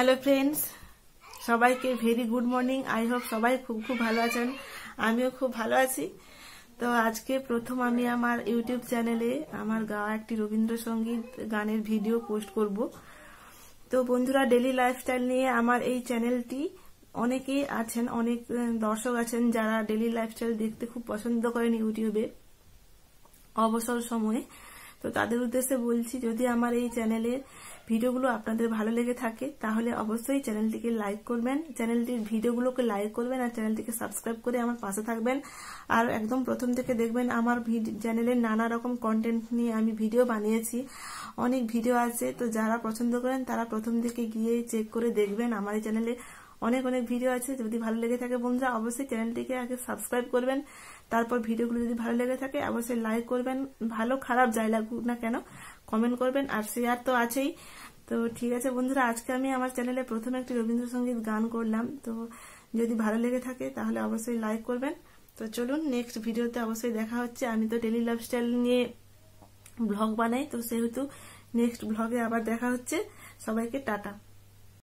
Hello friends সবাইকে very good morning I hope সবাই খুব খুব ভালো আছেন। আমিও খুব ভালো আছি। তো আজকে প্রথম আমি আমার ইউটিউব চ্যানেলে আমার গাওয়া একটি রবীন্দ্রসঙ্গীত গানের ভিডিও পোস্ট করব। তো বন্ধুরা ডেলি লাইফস্টাইল নিয়ে আমার এই চ্যানেলটি অনেকেই আছেন, অনেক দর্শক আছেন যারা ডেলি লাইফস্টাইল দেখতে খুব পছন্দ করেন ইউটিউবে অবসর সময়ে তো তাদের উদ্দেশ্যে বলছি, যদি আমার এই চ্যানেলের ভিডিওগুলো আপনাদের ভালো লেগে থাকে, তাহলে অবশ্যই চ্যানেলটিকে লাইক করবেন, চ্যানেলটির ভিডিওগুলোকে লাইক করবেন আর চ্যানেলটিকে সাবস্ক্রাইব করে আমার পাশে থাকবেন। আর একদম প্রথম থেকে দেখবেন আমার চ্যানেলের নানা রকম কন্টেন্ট নিয়ে আমি ভিডিও বানিয়েছি। অনেক ভিডিও আছে, তো যারা পছন্দ করেন তারা প্রথম থেকে গিয়ে চেক করে দেখবেন আমার এই চ্যানেলে অনেক অনেক ভিডিও আছে, যদি ভালো লেগে থাকে বন্ধুরা, অবশ্যই চ্যানেলটিকে আগে সাবস্ক্রাইব করবেন। তারপর ভিডিওগুলো যদি ভালো লেগে থাকে, অবশ্যই লাইক করবেন। ভালো, খারাপ যাই লাগুক না কেন কমেন্ট করবেন আর শেয়ার তো আছেই। তো ঠিক আছে বন্ধুরা, আজকে আমি আমার চ্যানেলে প্রথম একটি রবীন্দ্রসঙ্গীত গান করলাম। তো যদি ভালো লেগে থাকে, তাহলে অবশ্যই লাইক করবেন। তো চলুন নেক্সট ভিডিওতে অবশ্যই দেখা হচ্ছে। আমি তো ডেলি লাইফস্টাইল নিয়ে ব্লগ বানাই, তো সেহেতু নেক্সট ব্লগে আবার দেখা হচ্ছে। সবাইকে টাটা।